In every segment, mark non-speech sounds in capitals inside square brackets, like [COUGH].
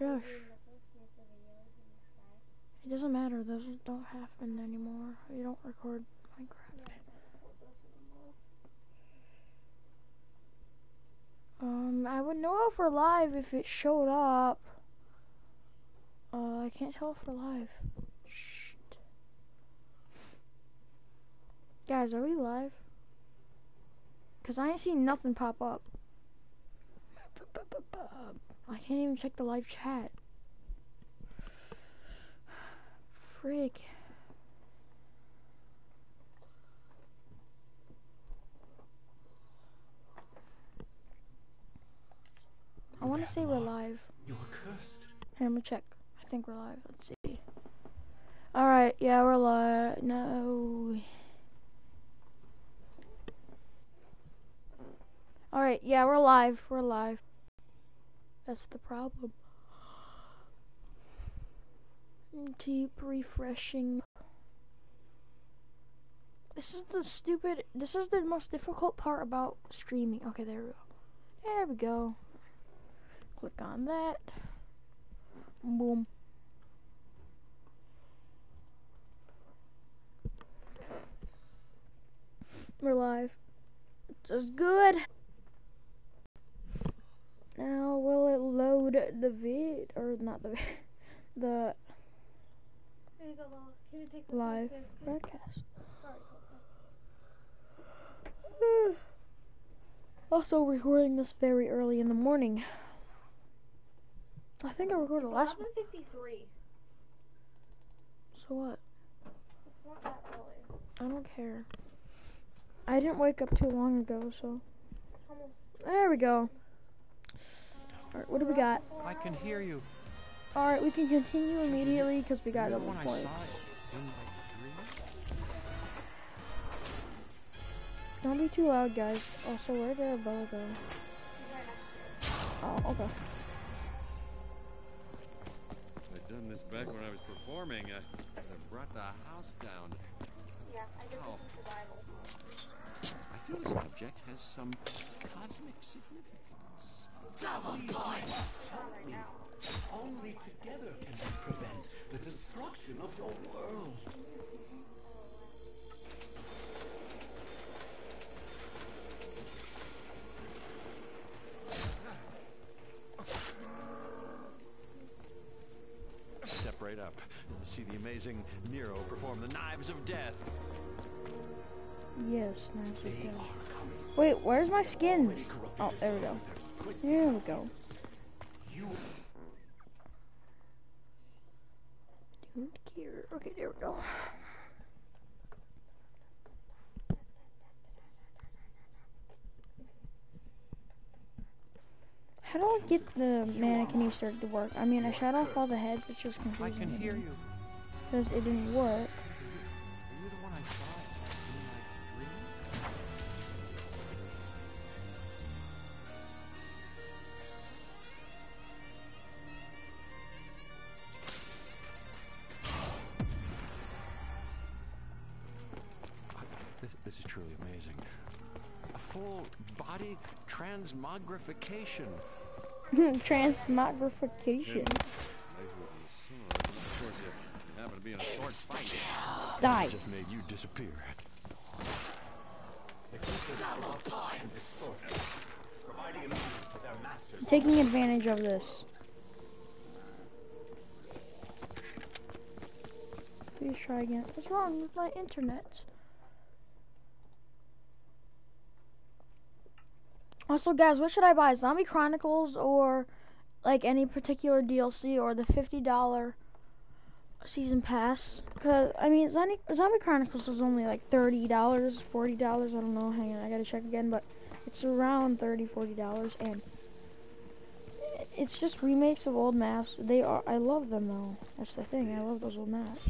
Shush. It doesn't matter. Those don't happen anymore. You don't record Minecraft. Um, I would know if we're live if it showed up. Uh, I can't tell if we're live. Shit. Guys, are we live? Cause I ain't seen nothing pop up. I can't even check the live chat. Freak. I want to say we're live. You are cursed. Here, I'm gonna check. I think we're live. Let's see. Alright, yeah, we're live. No. Alright, yeah, we're live. We're live. That's the problem. Keep refreshing. This is the stupid. This is the most difficult part about streaming. Okay, there we go. There we go. Click on that. Boom. We're live. It's as good. Now will it load the vid or not the vid, [LAUGHS] the Here you go, Lola. Can you take this live broadcast? Sorry, [SIGHS] also recording this very early in the morning. I think I recorded It's last one. 11:53. So what? It's not that early. I don't care. I didn't wake up too long ago, so there we go. Alright, what do we got? I can hear you. Alright, we can continue immediately because we got You're the double one I points. saw in my dream. Don't be too loud, guys. Also, where did our bow go? Oh, okay. I'd done this back when I was performing, I would have brought the house down. Yeah, I did Oh. this survival. I feel this object has some cosmic significance. Only, only together can we prevent the destruction of your world. Step right up. And see the amazing Nero perform the knives of death. Yes, nice. They Okay. are coming. Wait, where's my skins? Oh, there we go. Earth with their twisted There we go. You Don't care. Okay, there we go. How do I get the mannequin Easter egg to work? I mean, I shut off all the heads, it's just I confusing. can hear you. Because it didn't work. Body transmogrification. [LAUGHS] Transmogrification. Happen to be in a sword fight. Die. Just made you disappear. The creatures corrupt and distort, providing a means to their masters. Taking advantage of this. Please try again. What's wrong with my internet? Also, guys, what should I buy? Zombie Chronicles or like any particular DLC or the fifty dollar season pass? Cause I mean, Zombie, Chronicles is only like thirty dollars, forty dollars. I don't know. Hang on, I gotta check again, but it's around 30 40 dollars, and it's just remakes of old maps. They are. I love them though. That's the thing. I love those old maps.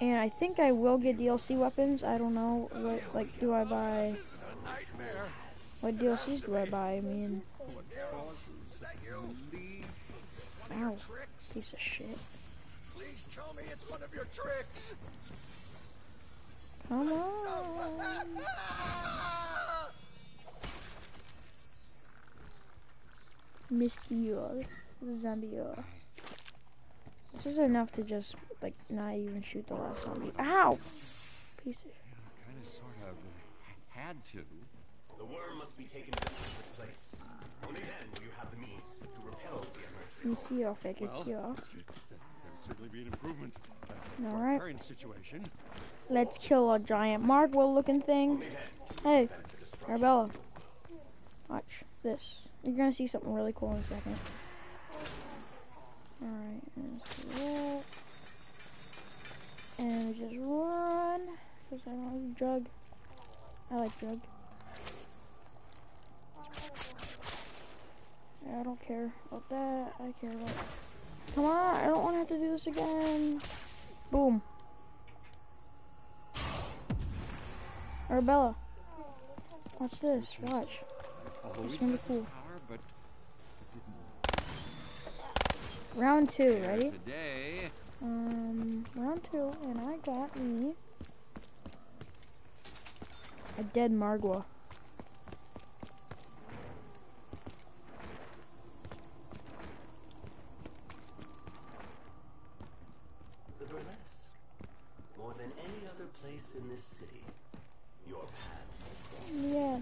And I think I will get DLC weapons. I don't know. What like do I buy? Nightmare. What DLCs do I buy? I mean, ow, piece of shit. Please tell me it's one of your tricks. Come on. Missed you all. zombie. Uh, this is enough to just like not even shoot the last zombie. Ow! Piece of. Kind of, sort of, had to. The worm must be taken to the safest place. Only then will you have the means to repel the emergency. Let me see if I can Well, kill. there would certainly be an improvement. Uh, All for right. our current situation. Let's kill a giant Margwa looking thing. Hey, Arabella. Watch this. You're gonna see something really cool in a second. Alright, and that. And we just run. Because I don't have drug. I like drug. Yeah, I don't care about that. I care about. Come on, I don't want to have to do this again. Boom. Arabella. Watch this. Watch. It's gonna be cool. Round two. Ready? Um, round two, and I got me a dead Margwa. The burlesque. More than any other place in this city, your paths, Yeah,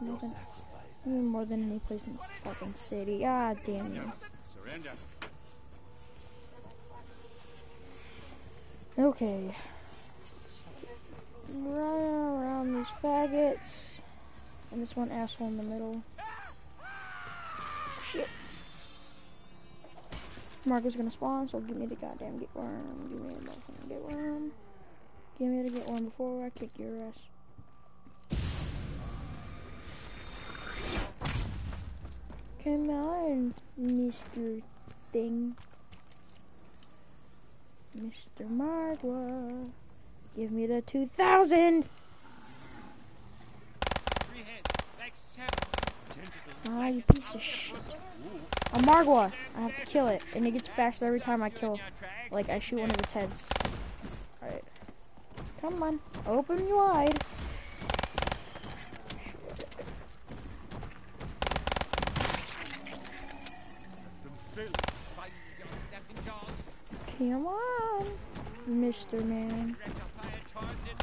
More than, more than any place in the fucking city. Ah, damn you. Surrender. Okay. Run around these faggots. And this one asshole in the middle. Shit. Marco's gonna spawn, so give me the goddamn gateworm. Give me the motherfucking gateworm. Give me the gateworm before I kick your ass. Come on, Mr. Thing. Mr. Margwa. Give me the 2000! Three heads, like Ah, you piece of shit. A Margwa. I have to kill it, and it gets faster every time I kill. Like, I shoot one of its heads. Alright. Come on. Open wide. Come on, Mr. Man. Direct a its.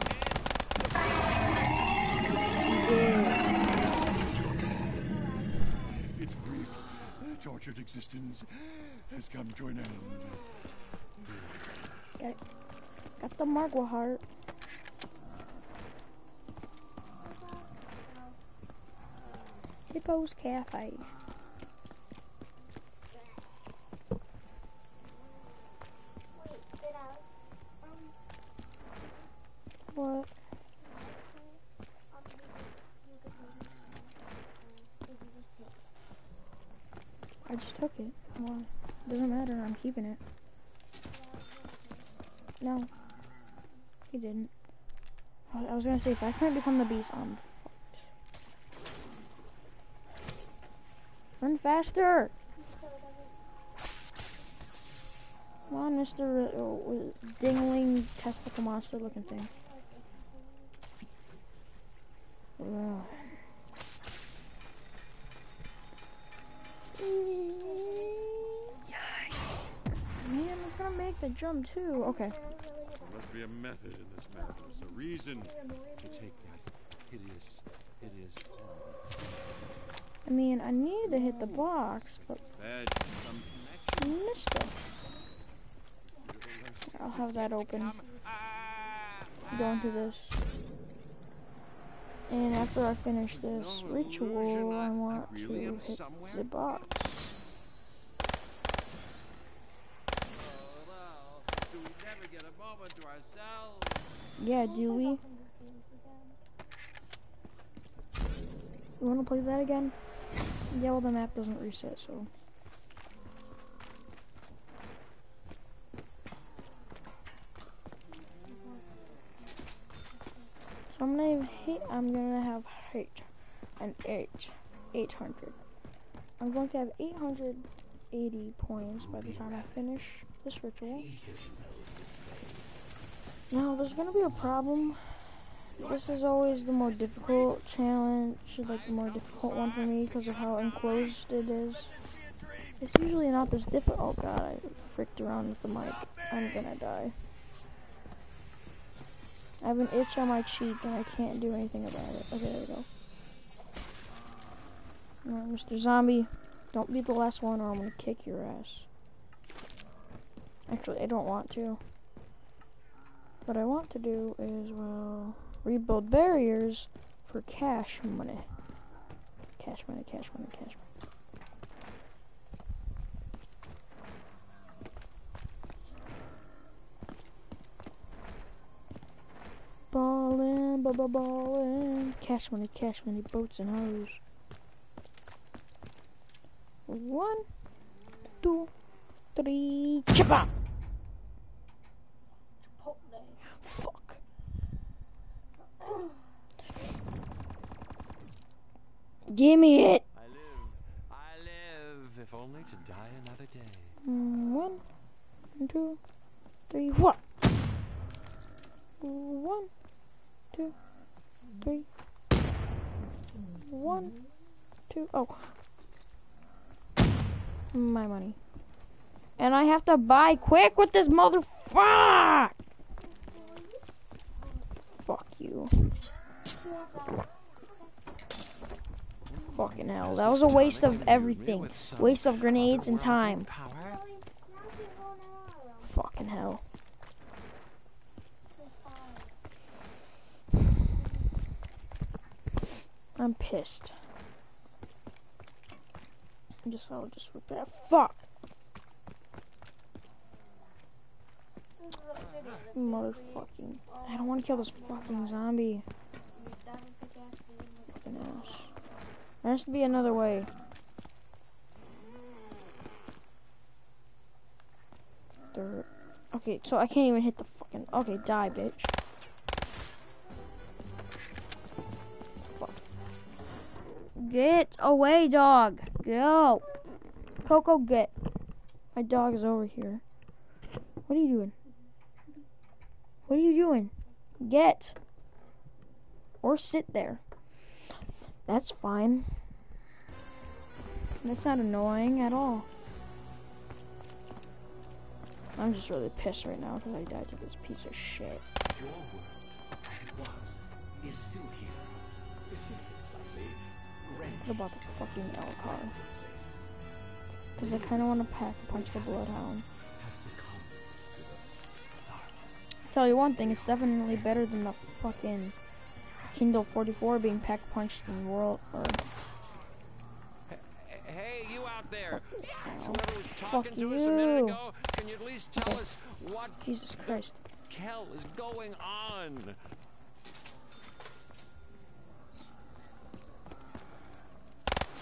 Yeah. Its brief, tortured existence has come to an end. Got, got the Margwa heart. Hippo's Cafe. Wait, did Alex, um, What? um, you could, you could maybe, uh, maybe just take I just took it. Why? Doesn't matter. I'm keeping it. No. He didn't. I was gonna say, if I can't become the beast, I'm fucked. Run faster! Come on, Mr. Uh, uh, dingling testicle monster looking thing. Ugh. Make the jump too. Okay. There must be a method in this madness, a reason to take that hideous, hideous form. I mean, I needed to hit the box, but connection. missed it. I'll have that open. Go into this. And after I finish this ritual, I- I I want to hit the box. Oh, well, do we ourselves? Yeah, do we? You want to play that again? Yeah, well, the map doesn't reset, so. So I'm gonna hit. I'm gonna have hate and eight hundred. I'm going to have 880 points by the time I finish this ritual. Now, there's gonna be a problem. This is always the more difficult challenge, like the more difficult one for me because of how enclosed it is. It's usually not this difficult. Oh god, I fricked around with the mic. I'm gonna die. I have an itch on my cheek and I can't do anything about it. Okay, there we go. Alright, Mr. Zombie, don't be the last one or I'm gonna kick your ass. Actually, I don't want to. What I want to do is, well, rebuild barriers for cash money. Cash money, cash money, cash money. Ballin', ba ba ballin'. Cash money, cash money, boats and hoes. One, two, three, chippa! Fuck. Give me it! I live, I live, if only to die another day. Mm, One, two, three, what? One, two, three. One, two, oh. My money. And I have to buy quick with this motherfucker! Fuck you. Fucking hell. That was a waste of can be real everything. Waste of grenades and time. Power. Now she's going out. Fucking hell. I'm pissed. I just I'll just repair. Fuck. Motherfucking. I don't want to kill this fucking zombie. Fucking ass. There has to be another way. Dirt. Okay, so I can't even hit the fucking. Okay, die, bitch. Fuck. Get away, dog. Go. Coco, get. My dog is over here. What are you doing? What are you doing? Get. Or sit there. That's fine. That's not annoying at all. I'm just really pissed right now because I died to this piece of shit. Your world, as it was, is still here. It shifted slightly. Wrenched What about the fucking L car? Because I kind of want to pack a punch the Bloodhound. Has succumbed to the darkness. Tell you one thing, it's definitely better than the fucking Kindle 44 being pack punched in world or Hey, you out there! Ow. Whoever was Fuck talking to us a minute ago, can you at least tell Okay. us what Jesus Christ. hell is going on?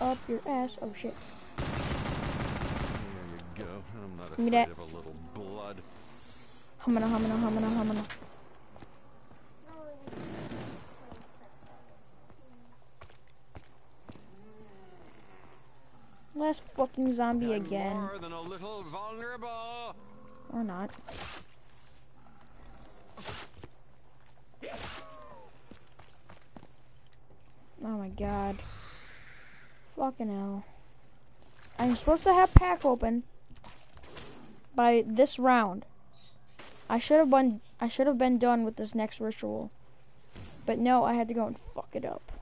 Up your ass. Oh shit. There you go. I'm not Give me afraid that. of a little blood. Humana, humana, humana, humana. Last fucking zombie again. More than a little vulnerable. Or not. Oh my god. Fucking hell. I'm supposed to have pack open by this round. I should have been I should have been done with this next ritual. But no, I had to go and fuck it up.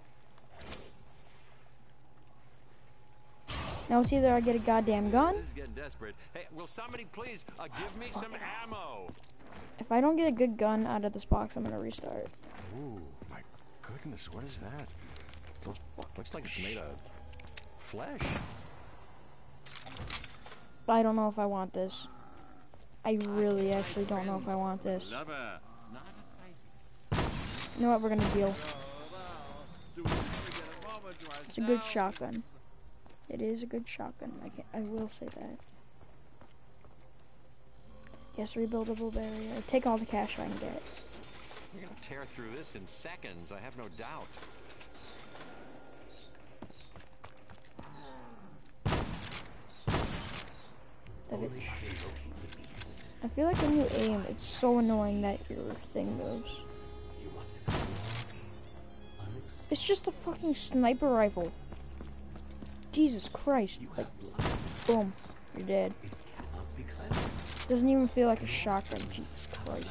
Now it's either I get a goddamn gun This is getting desperate. Hey, will somebody please uh, give me some ammo? If I don't get a good gun out of this box, I'm gonna restart. Ooh, my goodness, what is that? Looks, looks like it's made of flesh. I don't know if I want this. I really actually don't know if I want this. Lover. Not a. You know what? We're gonna deal. It's a good shotgun. It is a good shotgun. I can I will say that. Yes, rebuildable barrier. Take all the cash I can get. You're gonna tear through this in seconds, I have no doubt. That Only bitch. Halo can believe. I feel like when you aim, it's so annoying that your thing moves. You must explore the unexplored. It's just a fucking sniper rifle. Jesus Christ. You Like, have blood. Boom. You're dead. It cannot be. Doesn't even feel like a shotgun. Jesus Christ.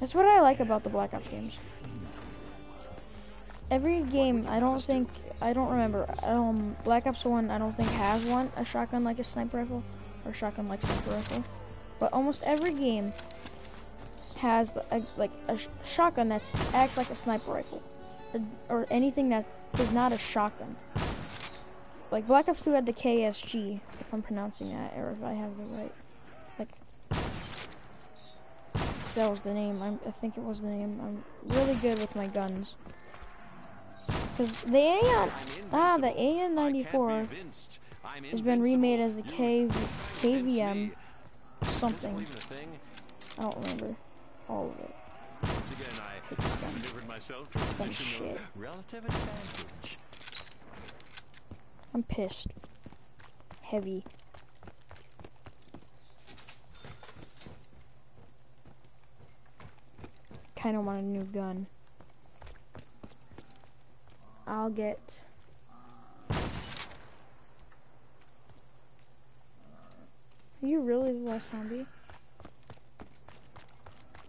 That's what I like about the Black Ops games. Every game, I don't think, I don't remember. Um, Black Ops One, I don't think has one a shotgun like a sniper rifle, or shotgun like sniper rifle. But almost every game has a, like a sh- shotgun that acts like a sniper rifle, or, or anything that is not a shotgun. Like Black Ops Two had the KSG, if I'm pronouncing that, or if I have the right, like that was the name. I'm, I think it was the name. I'm really good with my guns. Because the AN, ah, the AN-94 has been remade as the K, KVM something. I don't remember all of it. Once again, I maneuvered myself to a position of relative advantage. I'm pissed. Heavy. Kind of want a new gun. I'll get. Are you really the last zombie?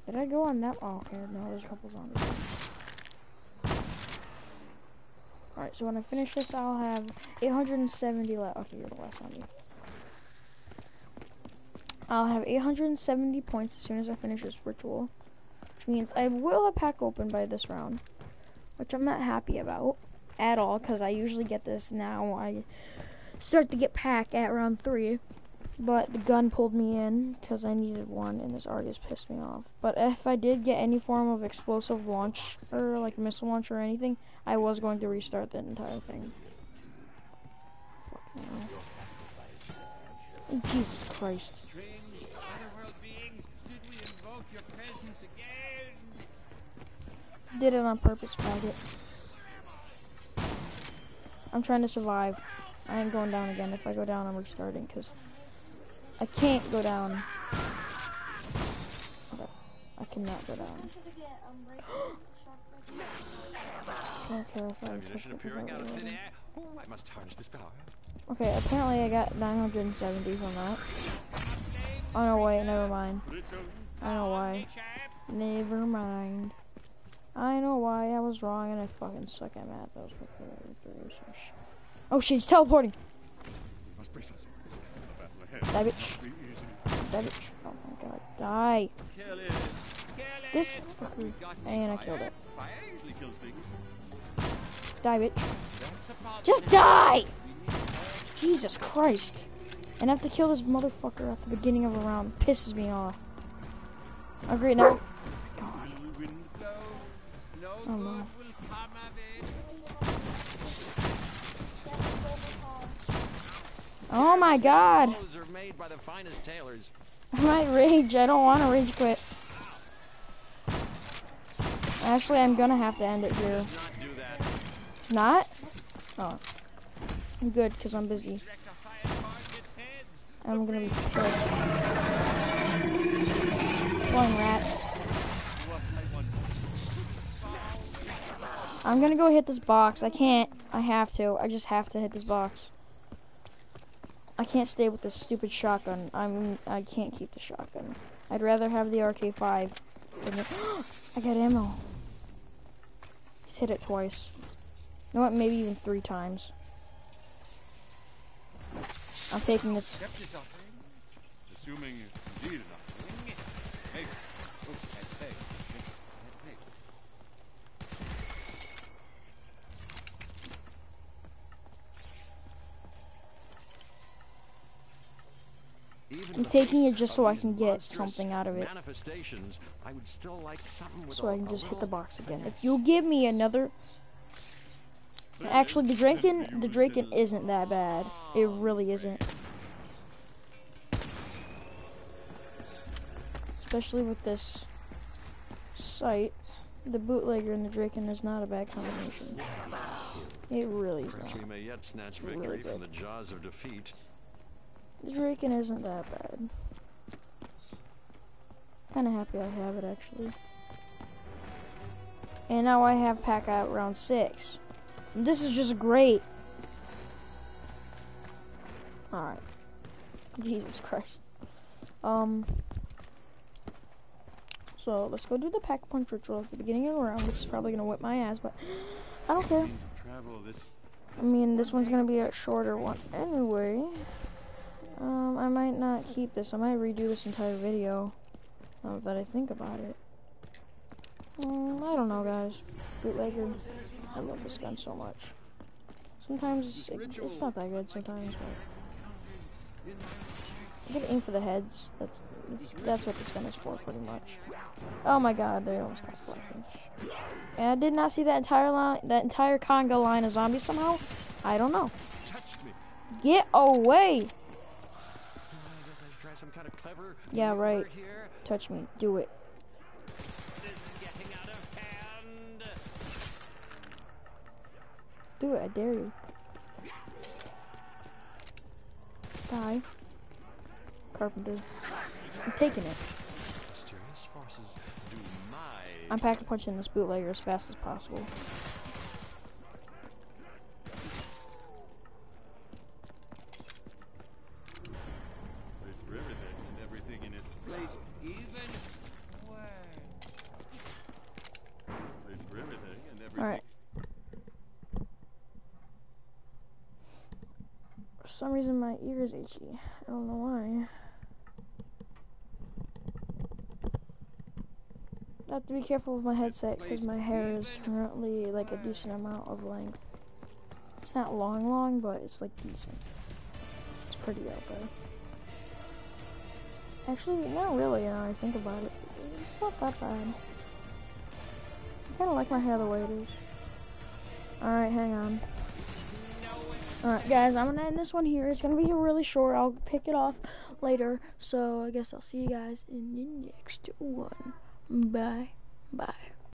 Did I go on that? Oh, okay, no, there's a couple zombies. Alright, so when I finish this, I'll have 870 left. Okay, you're the last zombie. I'll have 870 points as soon as I finish this ritual. Which means I will have pack open by this round. Which I'm not happy about at all, because I usually get this now. I start to get pack at round 3. But the gun pulled me in because I needed one, and this has pissed me off. But if I did get any form of explosive launch, or like missile launch or anything, I was going to restart the entire thing. Jesus Christ. Did it on purpose, faggot. I'm trying to survive. I ain't going down again. If I go down, I'm restarting, because I can't go down. Okay. I cannot go down. [GASPS] Don't care if I Ammunition touch it appearing without out of thin reloading. air. Oh, I must harness this power. Okay, apparently I got 970 from that. Oh no, wait, never mind. I know why. Never mind. I know why I was wrong and I fucking suck at math. That was some sh- Oh shit, he's teleporting! We must brace ourselves. Die bitch. Oh my god. Die! Kill it. Kill it. This fucker. And I killed it. Die bitch. Just die! Jesus Christ. And I have to kill this motherfucker at the beginning of a round. Pisses me off. Oh now. God. Oh, good Oh my god. Clothes are made by the finest tailors. [LAUGHS] I might rage. I don't want to rage quit. Actually, I'm gonna have to end it here. Not do that. Not? Oh. I'm good, because I'm busy. Rectify targets' heads. I'm gonna be pissed. Flying rats. What I want. I'm gonna go hit this box. I can't. I have to. I just have to hit this box. I can't stay with this stupid shotgun. I'm. I can't keep the shotgun. I'd rather have the RK5. than the- [GASPS] I got ammo. Just hit it twice. You know what? Maybe even three times. I'm taking this. Assuming indeed an offering. Hey. Oh, hey, hey. Hey, hey. Even I'm taking it just so I can get something out of it. Manifestations. I would still like something with So I can just hit the box again. If you'll give me another. Actually, the Drakon, the Drakon isn't that bad. It really isn't. Especially with this sight, the bootlegger and the Drakon is not a bad combination. It really is Perhaps we may yet snatch Really victory good. from the jaws of defeat. Drakon isn't that bad. Kinda happy I have it actually. And now I have pack out round six. This is just great. Alright. Jesus Christ. Um. So let's go do the pack punch ritual at the beginning of the round, which is probably gonna whip my ass, but I don't care. Means of travel, this, I mean, this one's gonna be a shorter one anyway. Um, I might not keep this. I might redo this entire video. Now that I think about it. Mm, I don't know, guys. Bootlegger. I love this gun so much. Sometimes it's, it, it's not that good. Sometimes, but I gotta aim for the heads. That's that's what this gun is for, pretty much. Oh my God, they almost got flanking. And I did not see that entire line, that entire conga line of zombies somehow. I don't know. Get away! I guess I should try some kind of clever Yeah, right. Here. Touch me. Do it. This is getting out of hand. Do it. I dare you. Die. Carpenter. I'm taking it. Mysterious forces do my. I'm pack a punching this bootlegger as fast as possible. Place for everything and everything in its place, even way. Place for everything and everything. Alright. For some reason my ear is itchy. I don't know why. I have to be careful with my headset because my hair is currently like a decent amount of length. It's not long long, but it's like decent. It's pretty out there. Actually, not really now I think about it. It's not that bad. I kinda like my hair the way it is. Alright, hang on. Alright, guys, I'm gonna end this one here. It's gonna be really short. I'll pick it off later. So I guess I'll see you guys in the next one. Bye. Bye.